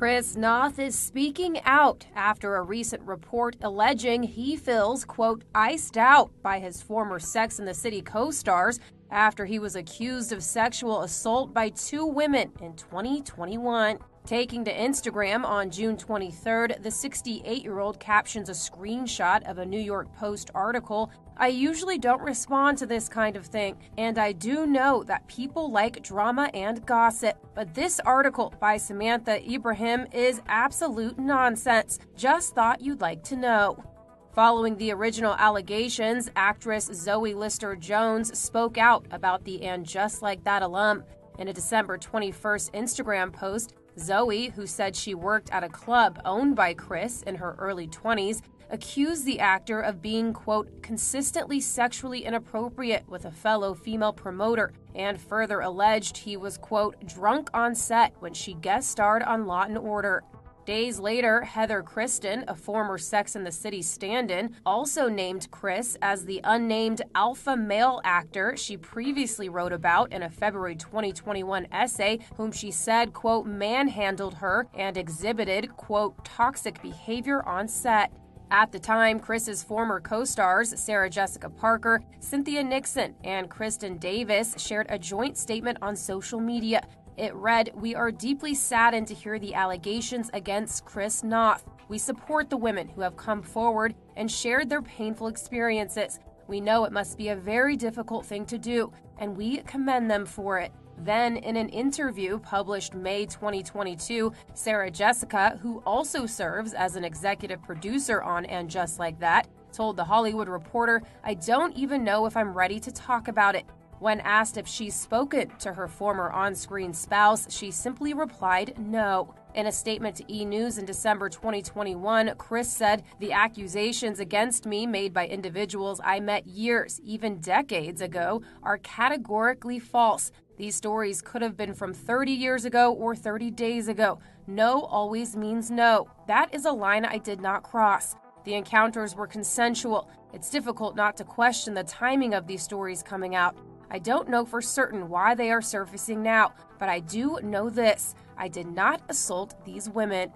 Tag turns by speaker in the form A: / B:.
A: Chris Noth is speaking out after a recent report alleging he feels, quote, iced out by his former Sex and the City co stars after he was accused of sexual assault by two women in 2021. Taking to Instagram on June 23rd, the 68 year old captions a screenshot of a New York Post article. I usually don't respond to this kind of thing, and I do know that people like drama and gossip. But this article by Samantha Ibrahim is absolute nonsense. Just thought you'd like to know. Following the original allegations, actress Zoe Lister Jones spoke out about the And Just Like That alum. In a December 21st Instagram post, Zoe, who said she worked at a club owned by Chris in her early 20s, accused the actor of being, quote, consistently sexually inappropriate with a fellow female promoter, and further alleged he was, quote, drunk on set when she guest starred on Law and Order. Days later, Heather Kristin, a former Sex and the City stand in, also named Chris as the unnamed alpha male actor she previously wrote about in a February 2021 essay, whom she said, quote, manhandled her and exhibited, quote, toxic behavior on set. At the time, Chris's former co stars, Sarah Jessica Parker, Cynthia Nixon, and Kristin Davis, shared a joint statement on social media it read, We are deeply saddened to hear the allegations against Chris Noth. We support the women who have come forward and shared their painful experiences. We know it must be a very difficult thing to do, and we commend them for it. Then, in an interview published May 2022, Sarah Jessica, who also serves as an executive producer on And Just Like That, told The Hollywood Reporter, I don't even know if I'm ready to talk about it. When asked if she's spoken to her former on screen spouse, she simply replied no. In a statement to E! News in December 2021, Chris said, The accusations against me made by individuals I met years, even decades ago, are categorically false. These stories could have been from 30 years ago or 30 days ago. No always means no. That is a line I did not cross. The encounters were consensual. It's difficult not to question the timing of these stories coming out. I don't know for certain why they are surfacing now, but I do know this I did not assault these women.